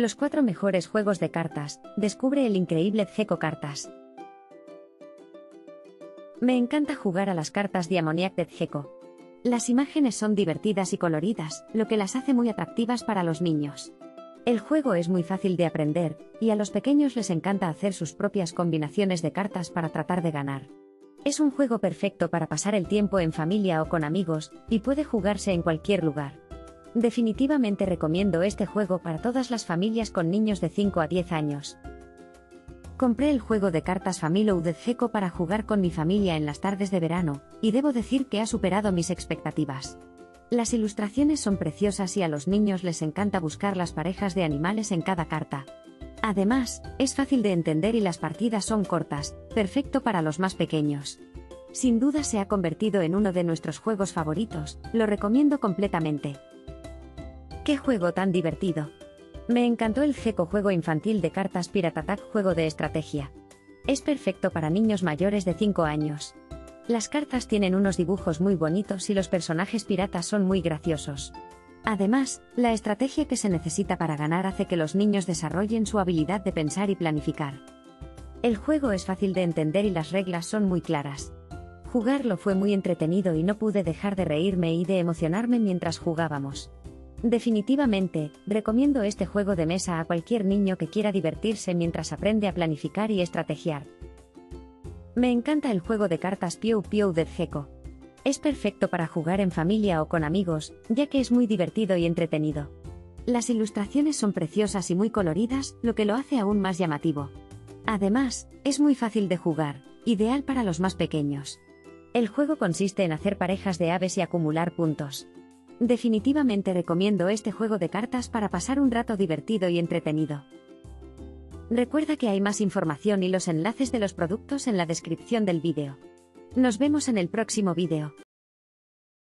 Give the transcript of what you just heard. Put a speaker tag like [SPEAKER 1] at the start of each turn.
[SPEAKER 1] Los cuatro mejores juegos de cartas, descubre el increíble Gecko Cartas. Me encanta jugar a las cartas Diamoniac de Gecko. Las imágenes son divertidas y coloridas, lo que las hace muy atractivas para los niños. El juego es muy fácil de aprender, y a los pequeños les encanta hacer sus propias combinaciones de cartas para tratar de ganar. Es un juego perfecto para pasar el tiempo en familia o con amigos, y puede jugarse en cualquier lugar. Definitivamente recomiendo este juego para todas las familias con niños de 5 a 10 años. Compré el juego de cartas Familo de para jugar con mi familia en las tardes de verano, y debo decir que ha superado mis expectativas. Las ilustraciones son preciosas y a los niños les encanta buscar las parejas de animales en cada carta. Además, es fácil de entender y las partidas son cortas, perfecto para los más pequeños. Sin duda se ha convertido en uno de nuestros juegos favoritos, lo recomiendo completamente. ¡Qué juego tan divertido! Me encantó el Gecko juego infantil de cartas Pirate Attack juego de estrategia. Es perfecto para niños mayores de 5 años. Las cartas tienen unos dibujos muy bonitos y los personajes piratas son muy graciosos. Además, la estrategia que se necesita para ganar hace que los niños desarrollen su habilidad de pensar y planificar. El juego es fácil de entender y las reglas son muy claras. Jugarlo fue muy entretenido y no pude dejar de reírme y de emocionarme mientras jugábamos. Definitivamente, recomiendo este juego de mesa a cualquier niño que quiera divertirse mientras aprende a planificar y estrategiar. Me encanta el juego de cartas Piu Piu de Gecko. Es perfecto para jugar en familia o con amigos, ya que es muy divertido y entretenido. Las ilustraciones son preciosas y muy coloridas, lo que lo hace aún más llamativo. Además, es muy fácil de jugar, ideal para los más pequeños. El juego consiste en hacer parejas de aves y acumular puntos. Definitivamente recomiendo este juego de cartas para pasar un rato divertido y entretenido. Recuerda que hay más información y los enlaces de los productos en la descripción del vídeo. Nos vemos en el próximo vídeo.